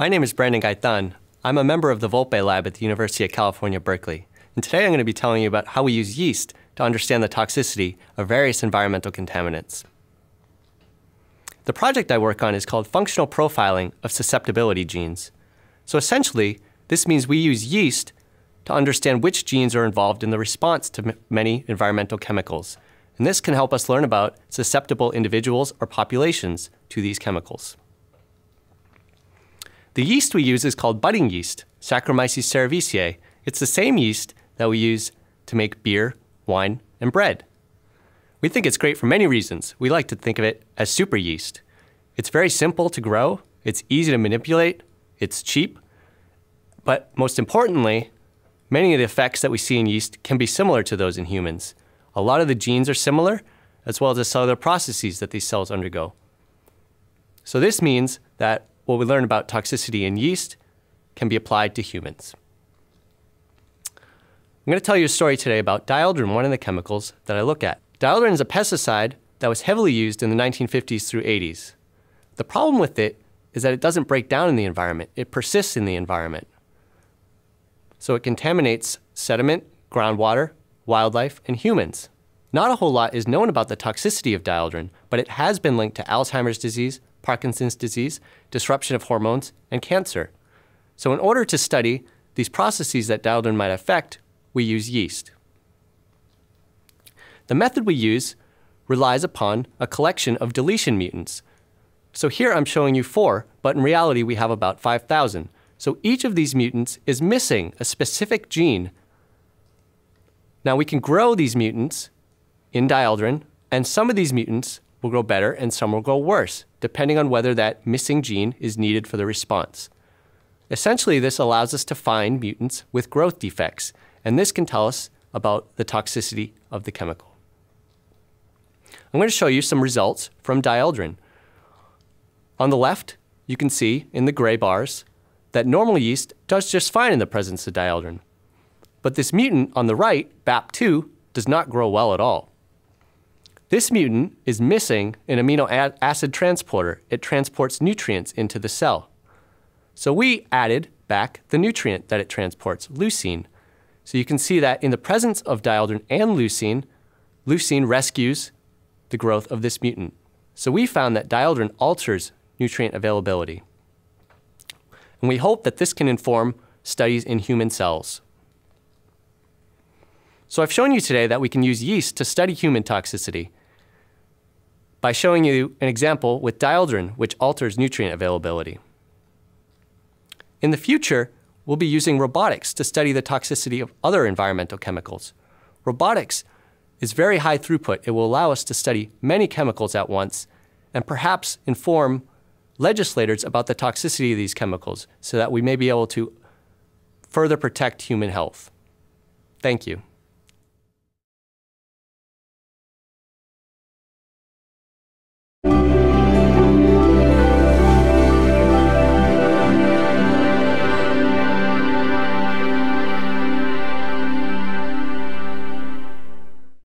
My name is Brandon Gaytan. I'm a member of the Vulpe Lab at the University of California, Berkeley. And today I'm going to be telling you about how we use yeast to understand the toxicity of various environmental contaminants. The project I work on is called Functional Profiling of Susceptibility Genes. So essentially, this means we use yeast to understand which genes are involved in the response to many environmental chemicals. And this can help us learn about susceptible individuals or populations to these chemicals. The yeast we use is called budding yeast, Saccharomyces cerevisiae. It's the same yeast that we use to make beer, wine, and bread. We think it's great for many reasons. We like to think of it as super yeast. It's very simple to grow, it's easy to manipulate, it's cheap, but most importantly, many of the effects that we see in yeast can be similar to those in humans. A lot of the genes are similar, as well as the cellular processes that these cells undergo. So this means that what we learn about toxicity in yeast can be applied to humans. I'm going to tell you a story today about dieldrin, one of the chemicals that I look at. Dieldrin is a pesticide that was heavily used in the 1950s through 80s. The problem with it is that it doesn't break down in the environment, it persists in the environment. So it contaminates sediment, groundwater, wildlife, and humans. Not a whole lot is known about the toxicity of dieldrin, but it has been linked to Alzheimer's disease, Parkinson's disease, disruption of hormones, and cancer. So, in order to study these processes that dieldrin might affect, we use yeast. The method we use relies upon a collection of deletion mutants. So here I'm showing you four, but in reality we have about 5,000. So each of these mutants is missing a specific gene. Now we can grow these mutants in dieldrin, and some of these mutants will grow better and some will grow worse, depending on whether that missing gene is needed for the response. Essentially, this allows us to find mutants with growth defects, and this can tell us about the toxicity of the chemical. I'm going to show you some results from dieldrin. On the left, you can see in the gray bars that normal yeast does just fine in the presence of dieldrin. But this mutant on the right, BAP2, does not grow well at all. This mutant is missing an amino acid transporter. It transports nutrients into the cell. So we added back the nutrient that it transports, leucine. So you can see that in the presence of dieldrin and leucine, leucine rescues the growth of this mutant. So we found that dieldrin alters nutrient availability. And we hope that this can inform studies in human cells. So I've shown you today that we can use yeast to study human toxicity by showing you an example with dieldrin, which alters nutrient availability. In the future, we'll be using robotics to study the toxicity of other environmental chemicals. Robotics is very high throughput. It will allow us to study many chemicals at once and perhaps inform legislators about the toxicity of these chemicals so that we may be able to further protect human health. Thank you.